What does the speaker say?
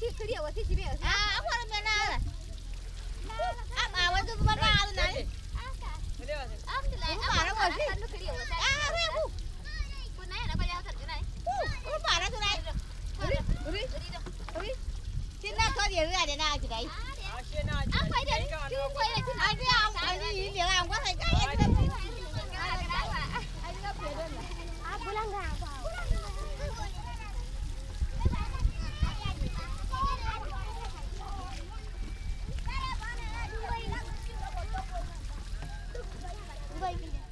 ખીચડી હવે ખીચડી હવે આ ફોર મે ના આવે આ બાવળ તો પર ના આવે ના આ કા બોલે વાત આમ તો લાય આ મારો મોસી આ ખીચડી હવે આ રે બુ કો ના ના પર આવતર ના ઓ ઓ પારા તો ના અરે અરે અરે તે ના તો દે રે ના આજ ગાઈ આ છે ના આજ like it.